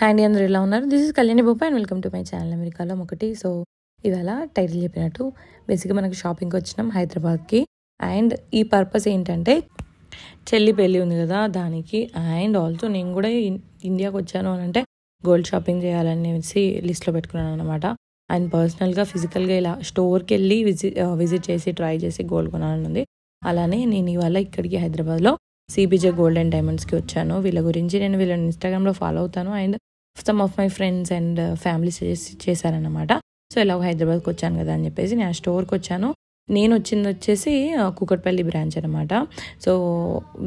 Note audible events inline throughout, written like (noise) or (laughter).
Handy అందరూ ఇలా ఉన్నారు? This is Kalyani Boppa and welcome to my channel అమెరికాలో ఒకటి సో ఇవాళ టైటిల్ చెప్పినట్టు బేసిక్గా మనకు షాపింగ్కి వచ్చినాం హైదరాబాద్కి. అండ్ ఈ పర్పస్ ఏంటంటే చెల్లి పెళ్ళి ఉంది కదా దానికి. అండ్ ఆల్సో నేను కూడా ఇన్- ఇండియాకి వచ్చాను అని అంటే గోల్డ్ షాపింగ్ చేయాలనేసి లిస్ట్లో పెట్టుకున్నాను అనమాట అండ్ పర్సనల్గా ఫిజికల్గా ఇలా స్టోర్కి వెళ్ళి విజిట్ విజిట్ uh, చేసి ట్రై చేసి గోల్డ్ కొనాలని ఉంది. అలానే నేను ఇవాళ ఇక్కడికి హైదరాబాద్లో సిబిజే గోల్డ్ అండ్ డైమండ్స్కి వచ్చాను. వీళ్ళ గురించి నేను వీళ్ళని ఇన్స్టాగ్రామ్లో ఫాలో అవుతాను. And some of my friends and family suggest చేశారనమాట సో ఇలా హైదరాబాద్కి వచ్చాను కదా అని చెప్పేసి నేను ఆ స్టోర్కి వచ్చాను. నేను వచ్చింది వచ్చేసి కుకట్పల్లి కూకట్పల్లి బ్రాంచ్ అనమాట సో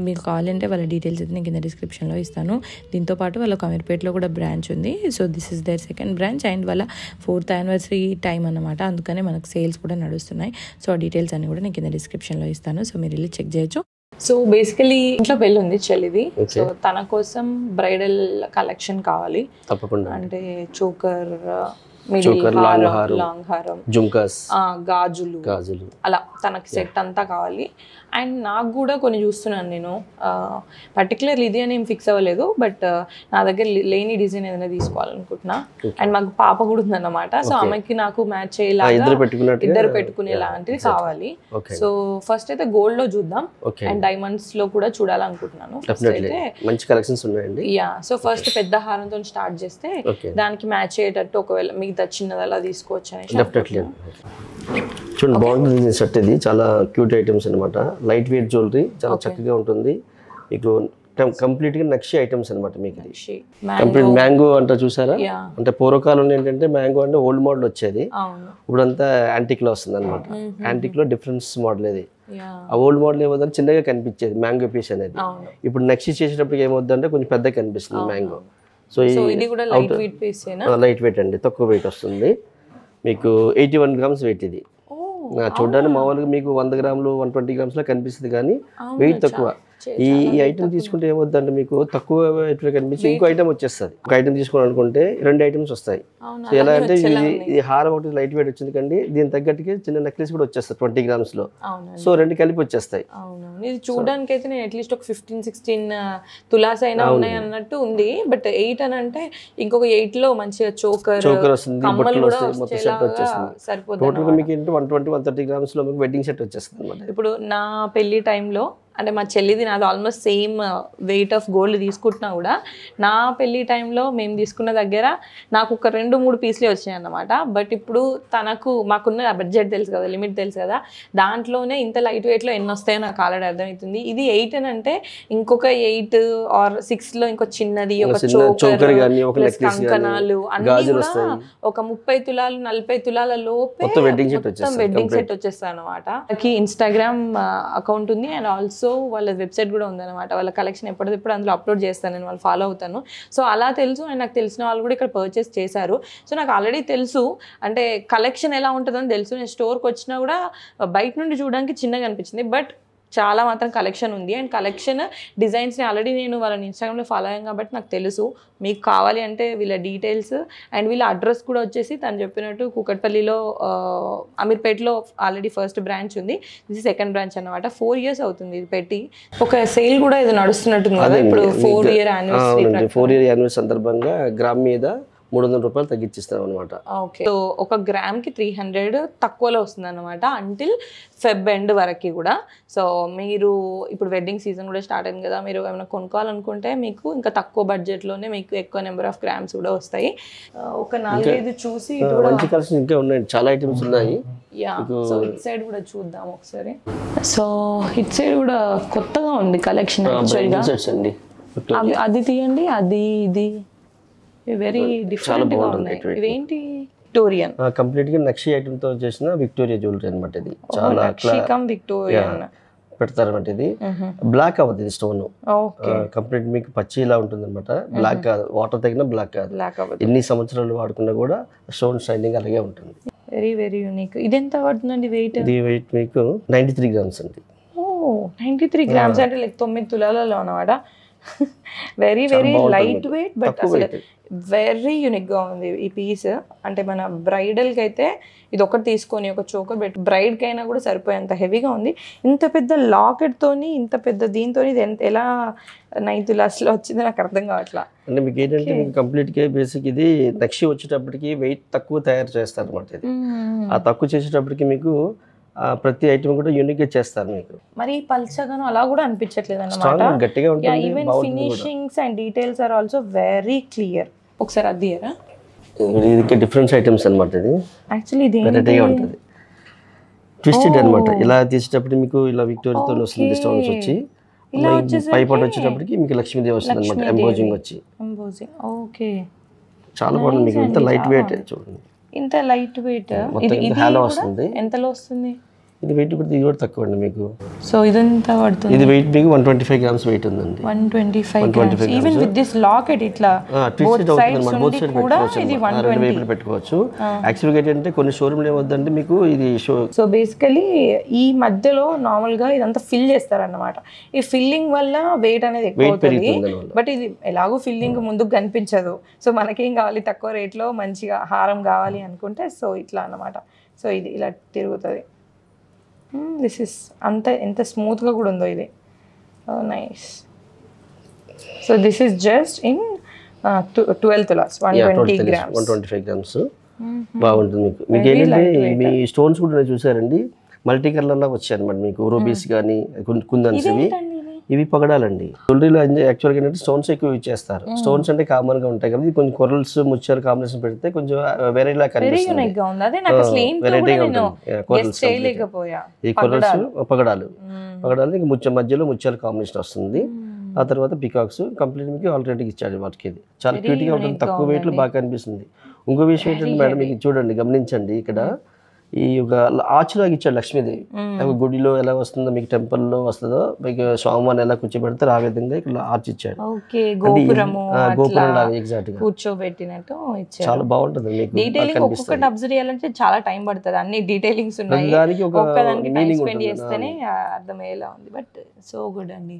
మీకు కావాలంటే వాళ్ళ డీటెయిల్స్ అయితే నేను కింద డిస్క్రిప్షన్లో ఇస్తాను. దీంతో పాటు వాళ్ళ కమీర్పేటలో కూడా బ్రాంచ్ ఉంది. So this is their second branch and వాళ్ళ ఫోర్త్ యానివర్సరీ టైం అనమాట అందుకనే మనకు సేల్స్ కూడా నడుస్తున్నాయి. సో ఆ డీటెయిల్స్ అన్ని కూడా నేను కింద డిస్క్రిప్షన్లో ఇస్తాను. సో మీరు వెళ్ళి చెక్ చేయొచ్చు. సో బేసికలీ ఇంట్లో పెళ్ళి ఉంది చెల్లిది. సో తన కోసం బ్రైడల్ కలెక్షన్ కావాలి తప్పకుండా అంటే చోకర్. లాంగ్ హారం జుంకాస్ గాజులు గాజులు. అలా తనకి సెట్ అంతా కావాలి. అండ్ నాకు కూడా కొన్ని చూస్తున్నాను నేను. పర్టికులర్లీ ఇది అని ఏం ఫిక్స్ అవ్వలేదు బట్ నా దగ్గర లేని డిజైన్ ఏదైనా తీసుకోవాలనుకుంటున్నా. అండ్ మాకు పాప కూడా ఉందన్నమాట. సో ఆమెకి నాకు మ్యాచ్ ఆ, అయ్యేలాగా ఇద్దరు పెట్టుకున్నట్టు ఇద్దరు పెట్టుకునే లాంటివి కావాలి. సో ఫస్ట్ అయితే గోల్డ్లో చూద్దాం. అండ్ డైమండ్స్లో కూడా చూడాలనుకుంటున్నాను. మంచి కలెక్షన్స్ ఉన్నాయండి. యా సో ఫస్ట్ పెద్ద హారంతో స్టార్ట్ చేస్తే దానికి మ్యాచ్ అయ్యేటట్టు ఒకవేళ మిగతా చిన్నది అలా తీసుకోవచ్చు డెఫినెట్లీ చూడండి బాగుంటుంది సెట్ ఇది చాలా క్యూట్ ఐటమ్స్ అన్నమాట. లైట్ వెయిట్ జ్యువెలరీ చాలా చక్కగా ఉంటుంది. మీకు కంప్లీట్గా నక్షి ఐటమ్స్ అన్నమాట మీకు. కంప్లీట్ మ్యాంగో అంట చూసారా? అంటే పూర్వకాలంలో ఏంటంటే మ్యాంగో అంటే ఓల్డ్ మోడల్ వచ్చేది. ఇప్పుడంతా యాంటిక్లో వస్తుంది అనమాట యాంటిక్లో డిఫరెన్స్ మోడల్ ఇది. ఆ ఓల్డ్ మోడల్ ఏమవుతుందంటే చిన్నగా కనిపించేది మ్యాంగో పీస్ అనేది. ఇప్పుడు నెక్స్ట్ చేసేటప్పుడు ఏమవుతుందంటే కొంచెం పెద్దగా కనిపిస్తుంది మ్యాంగో సో ఇది కూడా light weight piece light weight అండి. తక్కువ వెయిట్ వస్తుంది. మీకు ఎయిటీ వన్ గ్రామ్స్ వెయిట్ ఇది చూడడానికి మామూలుగా మీకు వంద గ్రాములు వన్ ట్వంటీ గ్రామ్స్లో కనిపిస్తుంది కానీ వెయిట్ తక్కువ. ఈ ఈ ఐటమ్ తీసుకుంటే ఏమవుతుందంటే మీకు తక్కువ weight లో కనిపించి ఇంకో ఐటమ్ వచ్చేస్తుంది. ఒక ఐటమ్ తీసుకోవాలనుకుంటే రెండు ఐటమ్స్ వస్తాయి. సో ఎలా అంటే ఇది ఇది హారం ఒకటి లైట్ వెయిట్ వచ్చింది కండి దీని తగ్గట్టుకి చిన్న నెక్లెస్ కూడా వచ్చేస్తుంది ట్వంటీ గ్రామ్స్లో. సో రెండు కలిపి వచ్చేస్తాయి. ఇది చూడడానికి అయితే నేను అట్లీస్ట్ ఒక ఫిఫ్టీన్ సిక్స్టీన్ తులాస్ అయినా ఉన్నాయి అన్నట్టు ఉంది. బట్ ఎయిట్ అని అంటే ఇంకొక ఎయిట్లో మంచిగా చోకర్ చోకర్ వస్తుంది బొట్టలు వస్తాయి మొత్తం సెట్ వచ్చేస్తుంది. సరిపోతుంది టోటల్గా మీకు ఏంటంటే వన్ ట్వంటీ వన్ థర్టీ గ్రామ్స్లో మీకు వెడ్డింగ్ సెట్ వచ్చేస్తుంది అనమాట ఇప్పుడు నా పెళ్ళి టైంలో అంటే మా చెల్లిది నాది almost same weight of gold తీసుకుంటున్నా కూడా నా పెళ్ళి టైంలో మేము తీసుకున్న దగ్గర నాకు ఒక రెండు మూడు పీస్లే వచ్చినాయి అన్నమాట బట్ ఇప్పుడు తనకు మాకున్న బడ్జెట్ తెలుసు కదా లిమిట్ తెలుసు కదా దాంట్లోనే ఇంత లైట్ వెయిట్లో ఎన్ని వస్తాయో నాకు ఆల్రెడీ అర్థమవుతుంది ఇది ఎయిట్ అని అంటే ఇంకొక ఎయిట్ ఆర్ సిక్స్లో ఇంకో చిన్నది ఒక చోకర్ కంకణాలు అన్ని కూడా. ఒక ముప్పై తులాలు నలభై తులాల లోపే వెడ్డింగ్. సెట్ వచ్చేస్తాయి అనమాట ఇన్స్టాగ్రామ్ అకౌంట్ ఉంది అండ్ ఆల్సో సో వాళ్ళ వెబ్సైట్ కూడా ఉందన్నమాట. వాళ్ళ కలెక్షన్ ఎప్పటికప్పుడు అందులో అప్లోడ్ చేస్తాను నేను వాళ్ళు ఫాలో అవుతాను. సో అలా తెలుసు అండ్ నాకు తెలిసిన వాళ్ళు కూడా ఇక్కడ పర్చేస్ చేశారు. సో నాకు ఆల్రెడీ తెలుసు అంటే కలెక్షన్ ఎలా ఉంటుందని తెలుసు. నేను స్టోర్కి వచ్చినా కూడా బయట నుండి చూడడానికి చిన్నగా అనిపించింది. బట్ చాలా మాత్రం కలెక్షన్ ఉంది. అండ్ కలెక్షన్ డిజైన్స్ని ఆల్రెడీ నేను వాళ్ళని ఇన్స్టాగ్రామ్లో ఫాలో అయ్యాను కాబట్టి నాకు తెలుసు. మీకు కావాలి అంటే వీళ్ళ డీటెయిల్స్ అండ్ వీళ్ళ అడ్రస్ కూడా వచ్చేసి తను చెప్పినట్టు కూకట్పల్లిలో అమీర్పేటలో ఆల్రెడీ ఫస్ట్ బ్రాంచ్ ఉంది. ఇది సెకండ్ బ్రాంచ్ అన్నమాట. ఫోర్ ఇయర్స్ అవుతుంది ఇది పెట్టి. ఒక సేల్ కూడా ఇది నడుస్తున్నట్టుంది కదా. ఇప్పుడు four year anniversary four year anniversary సందర్భంగా గ్రామ్ మీద మూడు వందల రూపాయలు తగ్గించిస్తాం అనమాట ఓకే. సో ఒక గ్రామ్కి త్రీ హండ్రెడ్ తక్కువలో వస్తుంది అనమాట అంటిల్ ఫెబ్ ఎండ్ వరకు కూడా. సో మీరు ఇప్పుడు వెడ్డింగ్ సీజన్ కూడా స్టార్ట్ అయింది కదా మీరు ఏమైనా కొనుక్కోవాలనుకుంటే మీకు ఇంకా తక్కువ budget లోనే మీకు ఎక్కువ నెంబర్ ఆఫ్ గ్రామ్స్ కూడా వస్తాయి. ఒక నాలుగైదు చూసి మంచి కలెక్షన్ ఇంకా ఉన్నాయి. చాలా ఐటమ్స్ ఉన్నాయి. యా సో ఇట్ సైడ్ కూడా చూద్దాం ఒకసారి. సో ఇట్ సైడ్ కూడా కొత్తగా ఉంది కలెక్షన్ యాక్చువల్గా అది తీయండి అది ఇది. వెరీ డిఫరెంట్గా ఉన్నాయి. ఇవేంటి? విక్టోరియన్ కంప్లీట్గా నక్షి ఐటమ్తో చేసిన విక్టోరియా జ్యువెలరీ అనమాట ఇది. చాలా షీకమ్ విక్టోరియన్ పెడతారన్నమాట ఇది. బ్లాక్ అవ్వదు ఇది స్టోన్ ఓకే. కంప్లీట్ మీకు పచ్చి ఇలా ఉంటుంది అనమాట బ్లాక్ కాదు వాటర్ తగిన బ్లాక్ కాదు. ఎన్ని సంవత్సరాలు వాడుకున్నా కూడా స్టోన్ షైనింగ్ అలాగే ఉంటుంది. వెరీ వెరీ యూనిక్ ఇది ఎంత పడుతుందండి వెయిట్ ఇది వెయిట్ మీకు నైంటీ త్రీ గ్రామ్స్ అండి. ఓ నైంటీ త్రీ గ్రామ్స్ అంటే లైక్ తొమ్మిది తులాలలో అనమాట very very light. Weight but అసలు. వెరీ యూనిక్గా ఉంది ఈ పీస్ అంటే మన బ్రైడల్కి అయితే ఇది ఒకటి తీసుకొని ఒక చోకర్ పెట్టి బ్రైడ్కి అయినా కూడా సరిపోయేంత హెవీగా ఉంది. ఇంత పెద్ద లాకెట్తోని ఇంత పెద్ద దీంతో ఇది ఎంత ఎలా నైన్త్ లాస్ట్లో వచ్చిందో నాకు అర్థం కావట్లా. అంటే మీకు ఏంటంటే మీకు కంప్లీట్గా బేసిక్ ఇది నక్షి వచ్చేటప్పటికి వెయిట్ తక్కువ తయారు చేస్తారు అనమాట ఇది ఆ తక్కువ చేసేటప్పటికి మీకు ప్రతి ఐటమ్ కూడా యూనిక్గా చేస్తారు మీకు. మరి పల్చగాను అలా కూడా అనిపించట్లేదు స్ట్రాంగ్ గట్టిగా ఉంటుంది even finishings and details are also very clear ఒకసారి అది తీయరా? ఇది డిఫరెన్స్ ఐటమ్స్ అనమాట ఇది. యాక్చువల్లీ ఇది వెరైటీగా ఉంటుంది. ట్విస్టెడ్ అనమాట ఇలా తీసేటప్పుడు మీకు ఇలా విక్టోరియాతో వస్తుంది స్టోన్స్ వచ్చి. ఇలా పై పాటు వచ్చేటప్పటికి మీకు లక్ష్మీదేవి వస్తుంది అనమాట ఎంబోజింగ్ వచ్చి. ఎంబోజింగ్ ఓకే చాలా బాగుంది మీకు. ఇంత లైట్ వెయిట్ చూడండి. ఇంత లైట్ వెయిట్ ఇది హాలో వస్తుంది. ఎంతలో వస్తుంది? ఇది వెయిట్ కూడా ఇది కూడా తక్కువ అండి మీకు. సో ఇదంతా పడుతుంది. ఇది వెయిట్ మీకు one twenty five grams weight ఉందండి one twenty five even with this locket ఇట్లా ట్విస్టెడ్ అవుతుంది అనమాట. బోత్ సైడ్ కూడా పెట్టుకోవచ్చు. వైపులు పెట్టుకోవచ్చు యాక్చువల్గా ఏంటంటే కొన్ని షోరూమ్లు ఏమవుతుందంటే మీకు ఇది షో సో బేసికలీ ఈ మధ్యలో నార్మల్గా ఇదంతా ఫిల్ చేస్తారన్నమాట. ఈ ఫిల్లింగ్ వల్ల వెయిట్ అనేది ఎక్కువ అవుతుంది బట్ ఇది ఎలాగో ఫిల్లింగ్ ముందుకు కనిపించదు. సో మనకేం కావాలి తక్కువ రేట్లో మంచిగా హారం కావాలి అనుకుంటే సో ఇట్లా అన్నమాట. సో ఇది ఇలా తిరుగుతుంది. దిస్ ఇస్ అంత ఎంత స్మూత్గా కూడా ఉందో ఇది. Nice so this is just in twelve tolas one twenty grams one twenty five grams బాగుంటుంది మీకు. మీకు ఏంటంటే మీ స్టోన్స్ కూడా చూసారండి మల్టీ కలర్లో వచ్చాయి అనమాట మీకు రూబీస్ కానీ కుందన్స్ ఇవి ఇవి పగడాలండి. జ్యువెలరీలో యాక్చువల్గా ఏంటంటే స్టోన్స్ ఎక్కువ యూజ్ చేస్తారు. స్టోన్స్ అంటే కామన్గా ఉంటాయి కదా ఇది కొంచెం కొరల్స్ ముచ్చారు కాంబినేషన్ పెడితే కొంచెం వేరేలా వెరీ కనిపిస్తుంది. ఈ కొరల్స్ పగడాలు. పగడాలు. ఇంక ముచ్చ మధ్యలో ముత్యాల కాంబినేషన్ వస్తుంది. ఆ తర్వాత పికాక్స్ కంప్లీట్ మీకు ఆల్రెడీ ఇచ్చాడు వాటికి ఇది. చాలా క్యూట్గా ఉంటుంది. తక్కువ weight లో బాగా కనిపిస్తుంది. ఇంకో విషయం ఏంటంటే మేడం మీకు చూడండి గమనించండి ఇక్కడ. ఈ ఒక ఆచులాగా ఇచ్చాడు లక్ష్మీదేవి. గుడిలో ఎలా వస్తుందో మీకు టెంపుల్లో వస్తుందో మీకు స్వామివారిని ఎలా కూర్చోబెడతారో ఆ విధంగా ఇక్కడ ఆర్చ్ ఇచ్చాడు గోపురం లాగా ఎగ్జాక్ట్గా. కూర్చోబెట్టినట్టు చాలా బాగుంటుంది మీకు డీటెయిలింగ్ ఒక్కొక్కటి అబ్జర్వ్ చేయాలంటే చాలా టైం పడుతుంది. అన్ని డీటెయిలింగ్స్ ఉన్నాయి. దానికి ఒక స్పెండ్. చేస్తేనే అర్థమయ్యేలా ఉంది. బట్ సో గుడ్ అండి.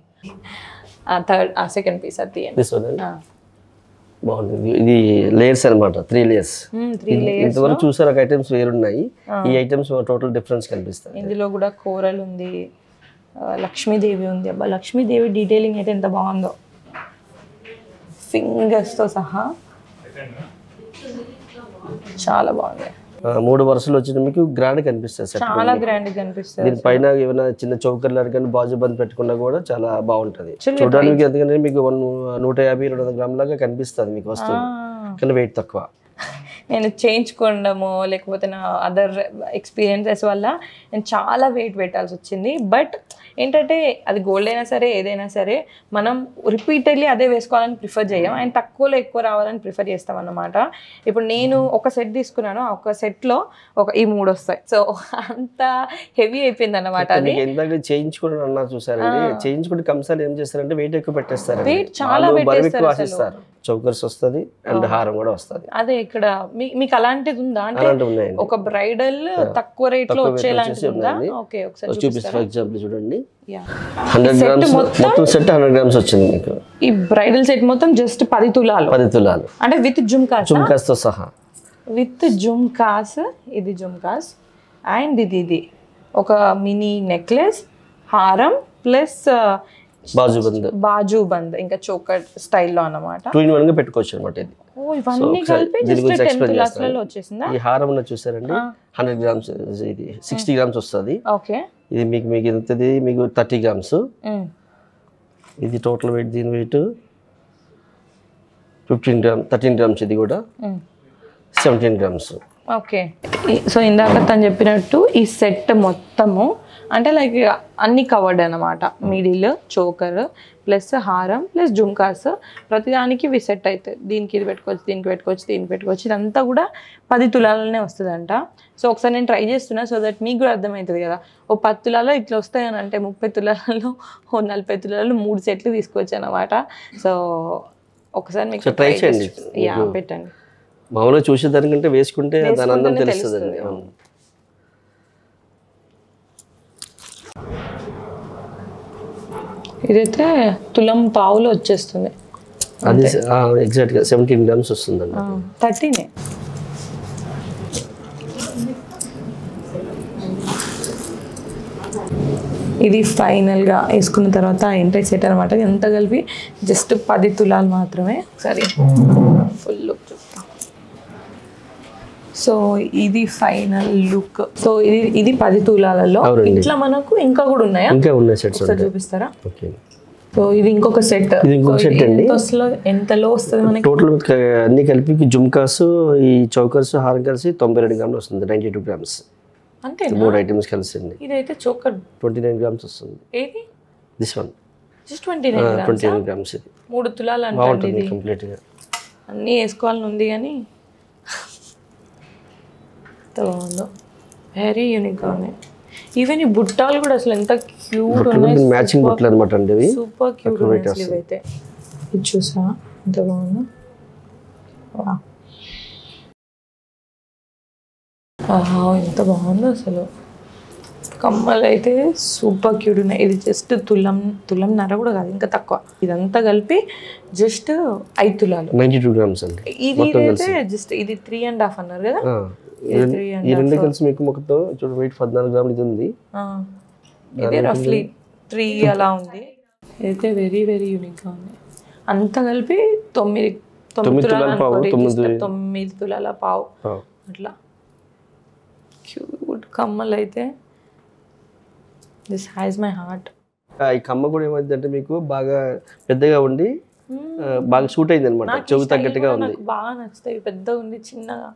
థర్డ్ సెకండ్ పీస్ అది తీయండి This one అండి. బాగుంటుంది ఇది లేయర్స్ అన్నమాట త్రీ లేయర్స్ ఇంతవరకు చూసారు ఒక ఐటమ్స్ వేరున్నాయి. ఈ ఐటమ్స్ టోటల్ డిఫరెన్స్ కనిపిస్తాయి. ఇందులో కూడా కూరలు ఉంది లక్ష్మీదేవి ఉంది. అబ్బా లక్ష్మీదేవి డీటెయిలింగ్ అయితే ఎంత బాగుందో. ఫింగర్స్తో సహా. చాలా బాగుంది. మూడు వరుసలు వచ్చిన మీకు గ్రాండ్ కనిపిస్తుంది సెట్ చాలా గ్రాండ్ కనిపిస్తుంది దీనిపైన ఏమైనా చిన్న చౌకర్లు కానీ బాజు బంద్ పెట్టుకున్నా కూడా చాలా బాగుంటది. చూడడానికి ఎందుకంటే మీకు వన్ నూట యాభై రెండు వందల గ్రాముల లాగా కనిపిస్తుంది మీకు వస్తువు. కానీ వెయిట్ తక్కువ. (laughs) నేను చేయించుకోవడము లేకపోతే నా అదర్ ఎక్స్పీరియన్సెస్ వల్ల నేను చాలా వెయిట్ పెట్టాల్సి వచ్చింది. బట్ ఏంటంటే అది గోల్డ్ అయినా సరే ఏదైనా సరే మనం రిపీటెడ్లీ అదే వేసుకోవాలని ప్రిఫర్ చేయం. అండ్ తక్కువలో ఎక్కువ రావాలని ప్రిఫర్ చేస్తాం అన్నమాట. ఇప్పుడు నేను ఒక సెట్ తీసుకున్నాను ఆ ఒక సెట్లో ఒక ఈ మూడు వస్తాయి. సో అంత హెవీ అయిపోయింది అన్నమాట అది. చేయించుకోవడం అన్నా చూసారండి చేయించుకుంటే కంసాలు ఏం చేస్తారంటే వెయిట్ ఎక్కువ పెట్టేస్తారు Weight చాలా పెట్టేస్తారు చౌకర్స్ వస్తుంది అండ్ హారం కూడా వస్తుంది. అదే ఇక్కడ మీకు అలాంటిది ఉందా? అంటే ఒక బ్రైడల్ తక్కువ రేట్లో వచ్చేలాంటిది ఉందా? ఓకే ఒకసారి చూపిస్తే. ఫర్ ఎగ్జాంపుల్ చూడండి. హండ్రెడ్ గ్రామ్స్ మొత్తం సెట్ హండ్రెడ్ గ్రామ్స్ వచ్చింది మీకు. ఈ బ్రైడల్ సెట్ మొత్తం జస్ట్ పది తులాలు. పది తులాలు. అంటే విత్ జుమ్కాస్ చుమ్కాస్తో సహా. విత్ జుమ్కాస్ ఇది జుమ్కాస్ అండ్ ఇది ఇది. ఒక మినీ నెక్లెస్ హారం ప్లస్ బాజుబంద్. బాజు బంద్ ఇంకా చోకర్ స్టైల్లో అన్నమాట. టూ ఇన్ వన్గా పెట్టుకోవచ్చు అనమాట ఇది. ఈ హారం చూసారండి? హండ్రెడ్ గ్రామ్స్ ఇది సిక్స్టీ గ్రామ్స్ వస్తుంది. ఇది మీకు మీకు ఎంతది మీకు థర్టీ గ్రామ్స్. ఇది టోటల్ వెయిట్ దీని weight fifteen gram thirteen grams ఇది కూడా. Seventeen grams okay. సో ఇందాక తను చెప్పినట్టు ఈ సెట్ మొత్తము అంటే లైక్ అన్ని కవర్డ్ అనమాట మిడిల్ చోకర్ ప్లస్ హారం ప్లస్ జుమ్కాస్ ప్రతిదానికి ఇవి సెట్ అవుతాయి దీనికి ఇది పెట్టుకోవచ్చు దీనికి పెట్టుకోవచ్చు దీనికి పెట్టుకోవచ్చు. ఇదంతా కూడా పది తులాలనే వస్తుందంట. సో ఒకసారి నేను ట్రై చేస్తున్నా సో దట్ మీకు కూడా అర్థమవుతుంది కదా. ఓ పది తులాలో ఇట్లా వస్తాయని అంటే ముప్పై తులాలలో ఓ నలభై తులాలలో మూడు సెట్లు తీసుకోవచ్చు అనమాట సో ఒకసారి మీకు try చేయండి. యా పెట్టండి. మామూలుగా చూసేదానికంటే వేసుకుంటే దాని అందం తెలుస్తుందండి. తెలుస్తుంది. అవును. ఇదైతే తులం పావులో వచ్చేస్తుంది. అది ఎగ్జాక్ట్గా సెవెంటీన్ గ్రామ్స్ వస్తుందండి. థర్టీనే ఇది ఫైనల్గా వేసుకున్న తర్వాత ఎంట్రీ సెట్ అనమాట ఎంత కలిపి? జస్ట్ పది తులాలు మాత్రమే. ఒకసారి ఫుల్ లుక్ చూస్తా సో ఇది ఫైనల్ లుక్. సో ఇది ఇది పది తులాలలో. ఇట్లా మనకు ఇంకా కూడా ఉన్నాయా? ఇంకా ఉన్నాయి సెట్స్ చూపిస్తారా? ఓకే. సో ఇది ఇంకొక సెట్ ఇది ఇంకొక set అండి. ఎంతలో వస్తుంది మనకి? టోటల్ అన్ని కలిపి జుమ్కాస్ ఈ చౌకర్స్ హారం కలిసి తొంభై రెండు గ్రాములు వస్తుంది. నైంటీ టూ గ్రామ్స్ అంతే మూడు ఐటమ్స్ కలిసింది. ఇదైతే చోకర్. ట్వంటీ నైన్ గ్రామ్స్ వస్తుంది. ఏది? This one just twenty nine twenty nine grams ఇది. మూడు తులాలు అంటే కంప్లీట్గా అన్నీ వేసుకోవాలని ఉంది కానీ ఎంత బాగుందో వెరీ యూనిక్గా ఉన్నాయి. ఈవెన్ ఈ బుట్టాలు కూడా అసలు ఎంత క్యూట్ ఉన్నాయి. మ్యాచింగ్ బుట్టలు అనమాట అండి ఇవి సూపర్ క్యూట్ ఉన్నాయి ఇవైతే ఇది చూసా ఎంత బాగుందో. ఆహా ఎంత బాగుందో అసలు. కమ్మలు అయితే సూపర్ క్యూట్ ఉన్నాయి. ఇది జస్ట్ తులం తులం నర కూడా కాదు ఇంకా తక్కువ. ఇదంతా కలిపి జస్ట్ ఐదు తులాలు. నైంటీ టూ గ్రామ్స్ ఇది అయితే జస్ట్ ఇది త్రీ అండ్ హాఫ్ అన్నారు కదా? ఈ రెండు- కలిసి మీకు మొక్కతో చూడండి వెయిట్ పద్నాలుగు గ్రాములు ఇది ఉంది. ఆ. ఇది రఫ్లీ త్రీ అలా ఉంది. ఇదైతే వెరీ వెరీ యూనిక్గా ఉంది. అంతా కలిపి తొమ్మిది తొమ్మిది తులాల పావు, తొమ్మిది- తులాల పావు. అట్లా. క్యూట్ కమ్మలు అయితే దిస్ హ్యాస్ మై హార్ట్ ఆ, ఈ కమ్మ కూడా ఏమైంది అంటే మీకు బాగా పెద్దగా ఉండి ఆ, బాగా సూట్ అయింది అనమాట చెవు తగ్గట్టుగా ఉంది. నాకు బాగా నచ్చుతాయి. పెద్దగా ఉంది చిన్నగా.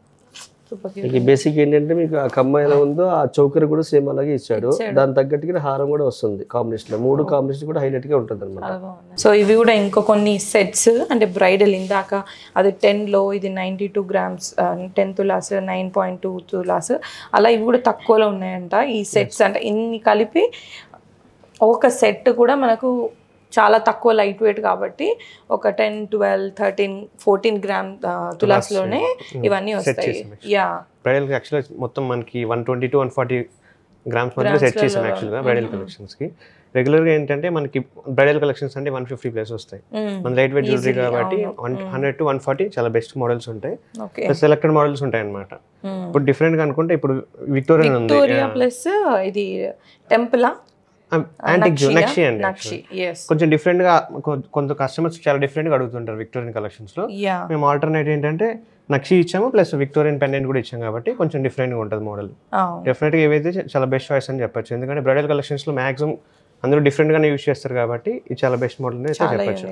బేసిక్ ఏంటంటే మీకు ఆ కమ్మ ఎలా ఉందో ఆ చౌకర్ కూడా సేమ్ అలాగే ఇచ్చాడు. దాని తగ్గట్టుగా హారం కూడా వస్తుంది కాంబినేషన్లో. మూడు కాంబినేషన్ కూడా హైలైట్గా ఉంటుంది అనమాట సో ఇవి కూడా ఇంకో కొన్ని సెట్స్ అంటే బ్రైడల్ ఇందాక అది టెన్లో ఇది ninety two grams ten tolas nine point two tolas అలా ఇవి కూడా తక్కువలో ఉన్నాయంట ఈ సెట్స్ అంటే ఇన్ని కలిపి ఒక సెట్ కూడా మనకు చాలా తక్కువ లైట్ వెయిట్ కాబట్టి ఒక ten twelve thirteen fourteen gram తులాస్లోనే ఇవన్నీ వస్తాయి. యా. బ్రైడల్ యాక్చువల్గా మొత్తం మనకి one twenty to one forty grams మధ్యలో సెట్ చేసాం యాక్చువల్గా బ్రైడల్ కలెక్షన్స్కి రెగ్యులర్గా ఏంటంటే మనకి బ్రైడల్ కలెక్షన్స్ అంటే వన్ ఫిఫ్టీ ప్లస్ వస్తాయి. మన లైట్ వెయిట్ జ్యువెలరీ కాబట్టి one hundred to one forty చాలా బెస్ట్ మోడల్స్ ఉంటాయి. ప్లస్ సెలెక్టెడ్ మోడల్స్ ఉంటాయి అనమాట ఇప్పుడు డిఫరెంట్గా అనుకుంటే ఇప్పుడు విక్టోరియన్ ఉంది. విక్టోరియా ప్లస్ ఇది టెంపులా యాంటిక్ నక్షి అండి నక్షి ఎస్ కొంచెం డిఫరెంట్గా కొంత కస్టమర్స్ చాలా డిఫరెంట్గా అడుగుతుంటారు విక్టోరియన్ కలెక్షన్స్లో యా మేము ఆల్టర్నేట్ ఏంటంటే నక్షి ఇచ్చాము ప్లస్ విక్టోరియన్ పెండెంట్ కూడా ఇచ్చాం కాబట్టి కొంచెం డిఫరెంట్గా ఉంటుంది మోడల్ అవును. డెఫినెట్గా ఏవైతే చాలా బెస్ట్ చాయిస్ అని చెప్పొచ్చు. ఎందుకంటే బ్రైడల్ కలెక్షన్స్లో మాక్సిమం అందరూ డిఫరెంట్గానే యూస్ చేస్తారు కాబట్టి ఇది చాలా బెస్ట్ మోడల్ చెప్పొచ్చు.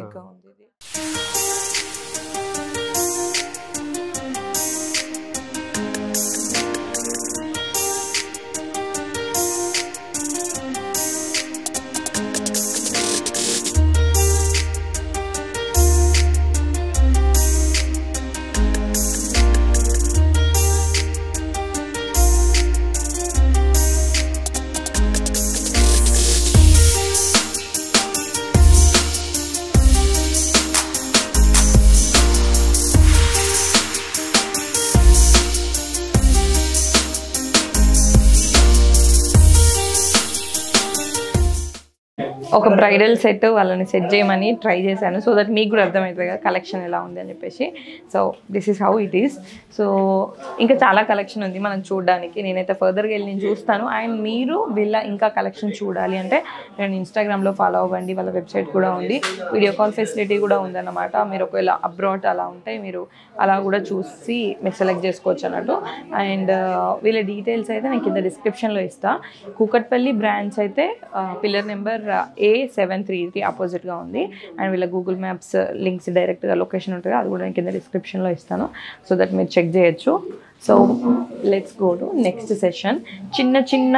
ఒక బ్రైడల్ సెట్ వాళ్ళని సెట్ చేయమని ట్రై చేశాను. సో దట్ మీకు కూడా అర్థమవుతుంది కదా కలెక్షన్ ఎలా ఉంది అని చెప్పేసి. So this is how it is so ఇంకా చాలా కలెక్షన్ ఉంది మనం చూడడానికి. నేనైతే ఫర్దర్గా వెళ్ళి నేను చూస్తాను. అండ్ మీరు వీళ్ళ ఇంకా కలెక్షన్ చూడాలి అంటే నేను ఇన్స్టాగ్రామ్లో ఫాలో అవ్వండి. వాళ్ళ వెబ్సైట్ కూడా ఉంది. వీడియో కాల్ ఫెసిలిటీ కూడా ఉందన్నమాట. మీరు ఒకవేళ అబ్రాడ్ అలా ఉంటే మీరు అలా కూడా చూసి మీరు సెలెక్ట్ చేసుకోవచ్చు అన్నట్టు. అండ్ వీళ్ళ డీటెయిల్స్ అయితే నేను కింద డిస్క్రిప్షన్లో ఇస్తాను కూకట్పల్లి బ్రాంచ్ అయితే పిల్లర్ నెంబర్ ఏ సెవెన్ త్రీకి ఆపోజిట్గా ఉంది. అండ్ వీళ్ళ గూగుల్ మ్యాప్స్ లింక్స్ డైరెక్ట్గా లొకేషన్ ఉంటుంది. అది కూడా నేను కింద డిస్క్రిప్షన్లో ఇస్తాను. సో దట్ మీరు చెక్ చేయొచ్చు. So let's go to next session చిన్న చిన్న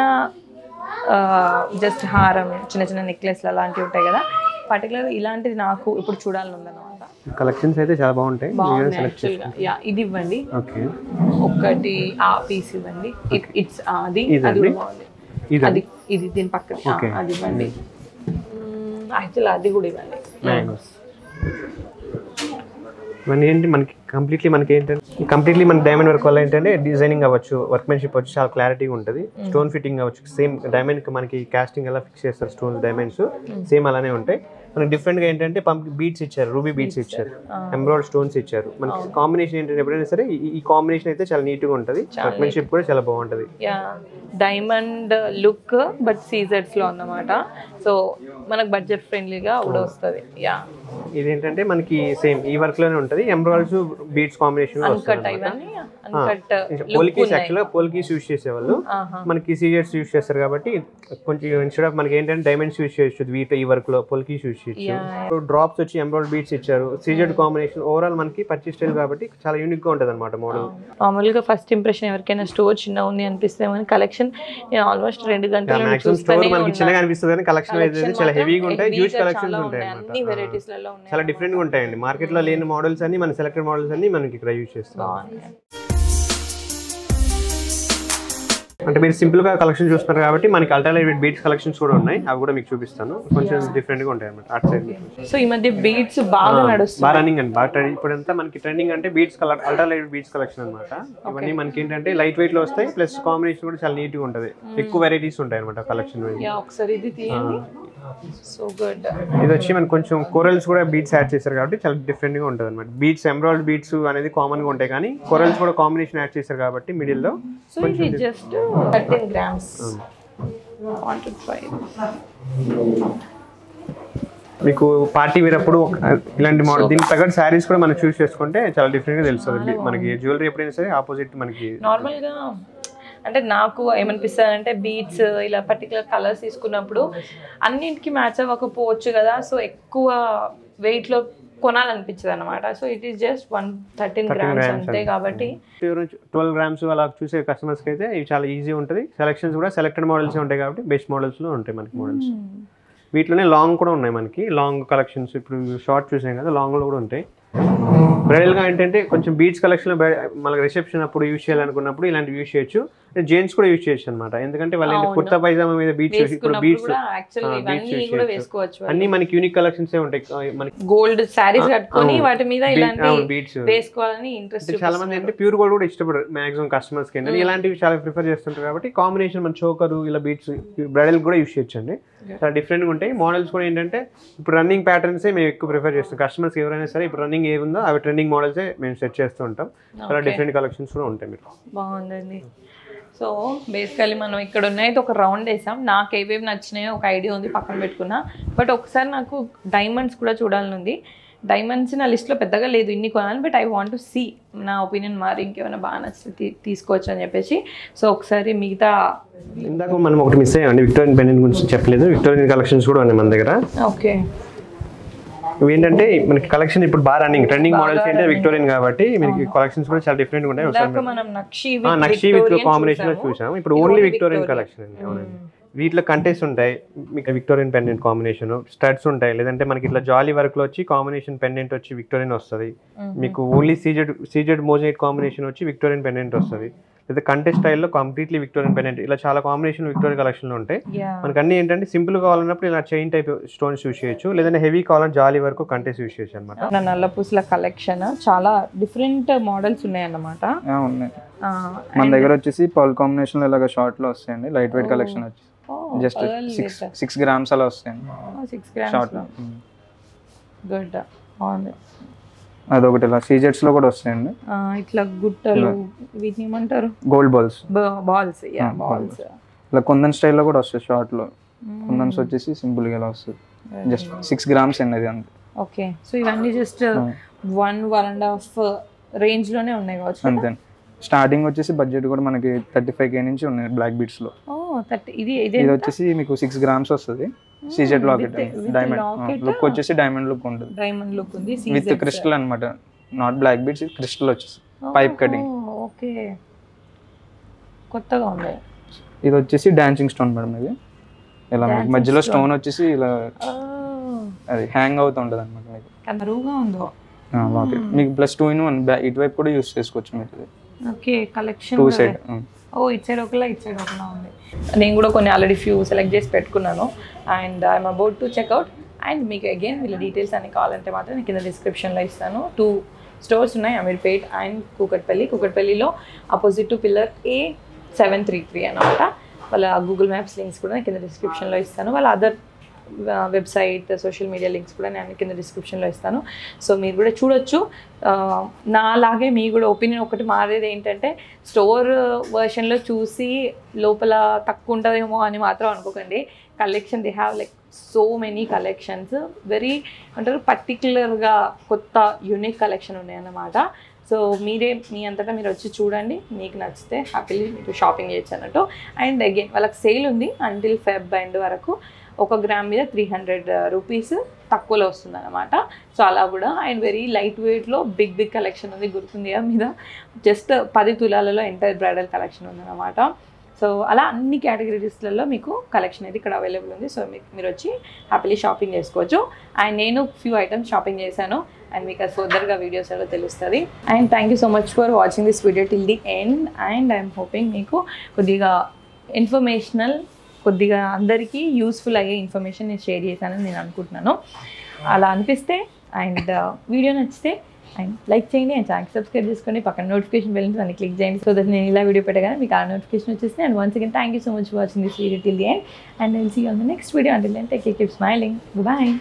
జస్ట్ హారం చిన్న చిన్న నెక్లెస్లు అలాంటివి ఉంటాయి కదా. పర్టికులర్ ఇలాంటిది నాకు ఇప్పుడు చూడాలని ఉందన్నమాట. కలెక్షన్స్ అయితే చాలా బాగుంటాయి. యా ఇది ఇవ్వండి. ఒకటి ఆ పీస్ ఇవ్వండి. ఇట్స్ అది? అది ఇది అది ఇది దీని పక్కన. అది ఇవ్వండి. యాక్చువల్ అది కూడా ఇవ్వండి. ఇవన్నీ ఏంటి? మనకి కంప్లీట్లీ మనకి ఏంటంటే కంప్లీట్లీ మన డైమండ్ వర్క్ వల్ల ఏంటంటే డిజైనింగ్ అవ్వచ్చు వర్క్మెన్షిప్ వచ్చి చాలా క్లారిటీగా ఉంటుంది. స్టోన్ ఫిట్టింగ్ అవ్వచ్చు. సేమ్ డైమండ్ మనకి కాస్టింగ్ ఎలా ఫిక్స్ చేస్తారు స్టోన్స్ డైమండ్స్ సేమ్ అలానే ఉంటాయి. మనకి different గా ఏంటంటే పంప్ బీట్స్ ఇచ్చారు రూబీ బీట్స్ ఇచ్చారు ఎంబ్రాయిడ్ స్టోన్స్ ఇచ్చారు. మనకి కాంబినేషన్ ఏంటంటే ఎప్పుడైనా సరే ఈ- కాంబినేషన్ అయితే చాలా నీట్గా ఉంటుంది. వర్క్మెన్షిప్ కూడా చాలా బాగుంటుంది. డైమండ్ లుక్ బట్ సీజర్స్లో అన్నమాట. సో మనకు బడ్జెట్ ఫ్రెండ్లీగా కూడా వస్తుంది. యా ఇదేంటంటే మనకి సేమ్ ఈ వర్క్లోనే ఉంటుంది. ఎంబ్రాయిడ్స్ బీట్స్ కాంబినేషన్ పోల్కీస్ యాక్చువల్గా పోల్కీస్ యూస్ చేసేవాళ్ళు. మనకి సీజర్స్ యూస్ చేస్తారు కాబట్టి కొంచెం ఇన్స్టెడ్ ఆఫ్ మనకి ఏంటంటే డైమండ్స్ యూస్ చేయొచ్చు వీట్ ఈ వర్క్లో పోల్కీస్ యూస్ చేయొచ్చు డ్రాప్స్ వచ్చి ఎంబ్రాయిడ్ బీట్స్ ఇచ్చారు. సీజెడ్ కాంబినేషన్ ఓవరాల్ మనకి పర్చేస్ స్టైల్ కాబట్టి చాలా యూనిక్గా ఉంటుంది అనమాట మోడల్ నార్మల్గా ఫస్ట్ ఇంప్రెషన్ ఎవరికైనా స్టోర్ చిన్న ఉంది అనిపిస్తే కానీ కలెక్షన్ నేను ఆల్మోస్ట్ రెండు గంటలు స్టోర్ మనకి చిన్నగా అనిపిస్తుంది కానీ కలెక్షన్ అయితే చాలా హెవీగా ఉంటాయి గా కలెక్షన్స్ ఉంటాయి అన్ని లలో ఉన్నాయి. చాలా డిఫరెంట్గా ఉంటాయండి. మార్కెట్లో లేని మోడల్స్ అన్ని మన సెలెక్టెడ్ మోడల్స్ అన్ని మనకి ఇక్కడ యూజ్ చేస్తాం. అంటే మీరు సింపుల్గా కలెక్షన్ చూస్తున్నారు కాబట్టి మనకి అల్ట్రాలైట్ బీట్స్ కలెక్షన్స్ కూడా ఉన్నాయి. అవి కూడా మీకు చూపిస్తాను. కొంచెం డిఫరెంట్గా ఉంటాయి అన్నమాట అటు సైడ్ సో ఈ మధ్య బీట్స్ బాగా నడుస్తుంది బాగా రన్నింగ్ అండి బాగా ట్రెండ్ ఇప్పుడంతా మనకి ట్రెండింగ్ అంటే beads colour ultralight beads collection అన్నమాట. ఇవన్నీ మనకి ఏంటంటే లైట్ వెయిట్లో వస్తాయి ప్లస్ కాంబినేషన్ కూడా చాలా నీట్గా ఉంటుంది. ఎక్కువ వెరైటీస్ ఉంటాయి అనమాట కలెక్షన్ యా ఒకసారి ఇది తీయండి. సో గుడ్ ఇది వచ్చి మనకి కొంచెం కోరల్స్ కూడా బీట్స్ యాడ్ చేశారు కాబట్టి చాలా డిఫరెంట్గా ఉంటుంది అనమాట బీట్స్ ఎమరాల్డ్ బీట్స్ అనేది కామన్గా ఉంటాయి కానీ కోరల్స్ కూడా కాంబినేషన్ యాడ్ చేశారు కాబట్టి మిడిల్లో సో ఇది జస్ట్ థర్టీన్ గ్రామ్స్ మీకు పార్టీ వేరప్పుడు ఇలాంటి మోడల్ దీనికి తగ్గట్టు శారీస్ కూడా మనం చూస్ చేసుకుంటే చాలా డిఫరెంట్గా తెలుస్తుంది. మనకి జ్యువెలరీ ఎప్పుడైనా సరే ఆపోజిట్ మనకి నార్మల్గా అంటే నాకు ఏమనిపిస్తుంది అంటే బీట్స్ ఇలా పర్టికులర్ కలర్స్ తీసుకున్నప్పుడు అన్నింటికి మ్యాచ్ అవ్వకపోవచ్చు కదా సో ఎక్కువ weight లో కొనాలనిపించదు అనమాట so it is just one thirteen grams అంతే కాబట్టి. ట్వెల్వ్ గ్రామ్స్ అలా చూసే కస్టమర్స్కి అయితే ఇవి చాలా ఈజీ ఉంటుంది. సెలక్షన్స్ కూడా సెలెక్టెడ్ మోడల్స్ ఉంటాయి కాబట్టి బెస్ట్ మోడల్స్లో ఉంటాయి మనకి మోడల్స్ వీటిలోనే లాంగ్ కూడా ఉన్నాయి మనకి. లాంగ్ కలెక్షన్స్ ఇప్పుడు షార్ట్ చూసాం కదా లాంగ్లో కూడా ఉంటాయి. బ్రైడల్గా ఏంటంటే కొంచెం బీట్స్ కలెక్షన్ మనకి రిసెప్షన్ అప్పుడు యూజ్ చేయాలనుకున్నప్పుడు ఇలాంటివి యూజ్ చేయొచ్చు. జెంట్స్ కూడా యూజ్ చేయొచ్చు అనమాట ఎందుకంటే వాళ్ళు కుర్తా పైజామా మీద బీట్స్ ఇప్పుడు బీట్స్ అన్ని మనకి యూనిక్ కలెక్షన్స్ ఉంటాయి. మనకి గోల్డ్ శారీస్ కట్టుకొని వాటి మీద ఇలాంటి బీట్స్ వేసుకోవాలని ఇంట్రెస్ట్ చాలా మంది అంటే ప్యూర్ గోల్డ్ కూడా ఇష్టపడరు మాక్సిమం కస్టమర్స్కి. ఏంటంటే ఇలాంటివి చాలా ప్రిఫర్ చేస్తుంటారు కాబట్టి కాంబినేషన్ మన చోకరు ఇలా బీట్స్ బ్రైడల్ కూడా యూస్ చేయొచ్చండి చాలా డిఫరెంట్గా ఉంటాయి. మోడల్స్ కూడా ఏంటంటే ఇప్పుడు రన్నింగ్ ప్యాటర్న్స్ మేము ఎక్కువ ప్రిఫర్ చేస్తాం. కస్టమర్స్ ఎవరైనా సరే ఇప్పుడు రన్నింగ్ ఏముందో అవి ట్రెండింగ్ మోడల్స్ మేము సెట్ చేస్తూ ఉంటాం. చాలా డిఫరెంట్ కలెక్షన్స్ కూడా ఉంటాయి మీరు బాగుందండి. సో బేసికలీ మనం ఇక్కడ ఉన్నాయి ఒక రౌండ్ వేసాం. నాకు ఏవేవి నచ్చినాయో ఒక ఐడియా ఉంది పక్కన పెట్టుకున్నా. బట్ ఒకసారి నాకు డైమండ్స్ కూడా చూడాలని ఉంది. డైమండ్స్ నా లిస్ట్లో పెద్దగా లేదు. ఇన్ని కొనాలి but I want to see నా ఒపీనియన్ మారి ఇంకేమైనా బాగా నచ్చితే తీసుకోవచ్చు అని చెప్పేసి. సో ఒకసారి మిగతా ఇందాక మనం ఒకటి మిస్ అయ్యామండి. విక్టోరియన్ పెండెంట్ గురించి చెప్పలేదు. విక్టోరియన్ కలెక్షన్స్ కూడా ఉన్నాయి మన దగ్గర. ఓకే ఏంటంటే మనకి కలెక్షన్ ఇప్పుడు బాగా రన్నింగ్ ట్రెండింగ్ మోడల్స్ ఏంటంటే విక్టోరియన్ కాబట్టి మీకు కలెక్షన్స్ కూడా చాలా డిఫరెంట్ ఉంటాయి. ఒకసారి నక్షి విత్ కాంబినేషన్లో. చూసాం ఇప్పుడు ఓన్లీ విక్టోరియన్ కలెక్షన్ అండి. అవునండి. వీటిలో కంటెస్ట్ ఉంటాయి. మీకు విక్టోరియన్ పెండెంట్ కాంబినేషన్ స్టడ్స్ ఉంటాయి. లేదంటే మనకి ఇట్లా జాలీ వర్క్లో వచ్చి కాంబినేషన్ పెండెంట్ వచ్చి విక్టోరియన్ వస్తుంది. మీకు ఓన్లీ సీజెడ్ సీజెడ్ మోజైట్ కాంబినేషన్ వచ్చి విక్టోరియన్ పెండెంట్ వస్తుంది. లేదా కంటెస్ట్ స్టైల్లో కంప్లీట్లీ విక్టోరియన్ పెండెంట్ ఇలా చాలా కాంబినేషన్ విక్టోరియన్ కలెక్షన్లో ఉంటాయి. మనకి అన్ని ఏంటంటే సింపుల్ కావాలన్నప్పుడు ఇలా చైన్ టైప్ స్టోన్స్ యూస్ చేయొచ్చు. లేదంటే హెవీ కావాలంటే జాలీ వరకు కంటెస్ట్ యూస్ చేయొచ్చు అనమాట నా నల్ల పూసల కలెక్షన్ చాలా డిఫరెంట్ మోడల్స్ ఉన్నాయన్నమాట. ఆ, ఉన్నాయి. మన దగ్గర వచ్చేసి పర్ల్ కాంబినేషన్లో ఇలాగ షార్ట్లో వస్తాయండి. లైట్ వెయిట్ కలెక్షన్ వచ్చి. జస్ట్ సిక్స్ సిక్స్ గ్రామ్స్ అలా వస్తాయండి. షార్ట్ గుడ్ బాగుంది. అదొకటి ఇలా సీజెట్స్లో కూడా వస్తాయండి. ఇట్లా గుట్టలు వీటిని ఏమంటారు? Gold balls. Balls yeah balls. ఇలా కుందన్ స్టైల్లో కూడా వస్తాయి షార్ట్లో కుందన్స్ వచ్చేసి సింపుల్గా ఇలా వస్తుంది జస్ట్ సిక్స్ గ్రామ్స్ అండి అది అంతే. ఓకే. సో ఇవన్నీ just one one and half రేంజ్లోనే ఉన్నాయి కావచ్చు అంతే స్టార్టింగ్ వచ్చేసి బడ్జెట్ కూడా మనకి థర్టీ ఫైవ్ కే నుంచి ఉన్నాయి బ్లాక్ బీట్స్లో ఓ థర్టీ ఇది ఇదే ఇది వచ్చేసి మీకు సిక్స్ గ్రామ్స్ వస్తుంది. CZ locket diamond. లుక్ వచ్చేసి డైమండ్ లుక్ ఉంటుంది. డైమండ్ లుక్ ఉంది విత్ క్రిస్టల్ అన్నమాట. నాట్ బ్లాక్ బీట్స్ క్రిస్టల్ వచ్చేసి. Pipe cutting okay. కొత్తగా ఉంది. ఇది వచ్చేసి డాన్సింగ్ స్టోన్ మేడం ఇది. ఇలా మీకు మధ్యలో స్టోన్ వచ్చేసి ఇలా అది హ్యాంగ్ అవుతూ ఉంటుంది అనమాట మీకు కరువుగా ఉందో. లాకెట్ మీకు ప్లస్ టూ ఇన్ వన్ ఇటువైపు కూడా యూస్ చేసుకోవచ్చు మీరు ఇది. ఓకే కలెక్షన్ టూ సైడ్ ఓ ఇట్ సైడ్ ఒకలా ఇట్ సైడ్ ఒకలా ఉంది. నేను కూడా కొన్ని ఆల్రెడీ ఫ్యూ సెలెక్ట్ చేసి పెట్టుకున్నాను. And I'm about to check out and మీకు అగైన్ వీళ్ళ డీటెయిల్స్ అన్ని కావాలంటే మాత్రం నేను కింద డిస్క్రిప్షన్లో ఇస్తాను. టూ స్టోర్స్ ఉన్నాయి అమీర్పేట్ అండ్ కూకట్పల్లి కూకట్పల్లిలో opposite to pillar A seven three three అనమాట వాళ్ళ గూగుల్ మ్యాప్స్ లింక్స్ కూడా నేను కింద డిస్క్రిప్షన్లో ఇస్తాను. వాళ్ళ other website social media links కూడా నేను కింద డిస్క్రిప్షన్లో ఇస్తాను. సో మీరు కూడా చూడొచ్చు. నాలాగే మీ కూడా ఒపీనియన్ ఒకటి మారేది ఏంటంటే స్టోర్ వర్షన్లో చూసి లోపల తక్కువ ఉంటుందేమో అని మాత్రం అనుకోకండి. Collection they have like so many collections very అంటారు పర్టిక్యులర్గా కొత్త యూనిక్ కలెక్షన్ ఉన్నాయన్నమాట. సో మీరే మీ అంతటా మీరు వచ్చి చూడండి. మీకు నచ్చితే హ్యాపీలీ మీరు షాపింగ్ చేయొచ్చు అన్నట్టు. అండ్ అగైన్ వాళ్ళకి సేల్ ఉంది అంటిల్ ఫెబ్ అండ్ వరకు. ఒక గ్రామ్ మీద త్రీ హండ్రెడ్ రూపీస్ తక్కువలో వస్తుంది అనమాట సో అలా కూడా అండ్ వెరీ లైట్ వెయిట్లో బిగ్ బిగ్ కలెక్షన్ ఉంది గుర్తుంది మీద. జస్ట్ పది తులాలలో ఎంటైర్ బ్రైడల్ కలెక్షన్ ఉందన్నమాట. సో అలా అన్ని కేటగిరీస్లలో మీకు కలెక్షన్ అయితే ఇక్కడ అవైలబుల్ ఉంది. సో మీకు మీరు వచ్చి హ్యాపీలీ షాపింగ్ చేసుకోవచ్చు. అండ్ నేను ఫ్యూ ఐటమ్స్ షాపింగ్ చేశాను. అండ్ మీకు అది ఫర్దర్గా వీడియోస్ ఎలా తెలుస్తుంది. And thank you so much for watching this video till the end and I'm hoping మీకు కొద్దిగా ఇన్ఫర్మేషనల్ కొద్దిగా అందరికీ యూస్ఫుల్ అయ్యే ఇన్ఫర్మేషన్ నేను షేర్ చేశానని నేను అనుకుంటున్నాను. అలా అనిపిస్తే అండ్ uh, వీడియో నచ్చితే అండ్ లైక్ చేయండి అండ్ ఛానల్ సబ్స్క్రైబ్ చేసుకోండి పక్కన నోటిఫికేషన్ వెళ్ళి దాన్ని క్లిక్ చేయండి సో దట్ నేను ఇలా వీడియో పెట్టగానే మీకు ఆ నోటిఫికేషన్ వచ్చేసి and once again thank you so much watching this video till the end and will see on the next video అంటే టెక్ కీప్ స్మైలింగ్ బాయ్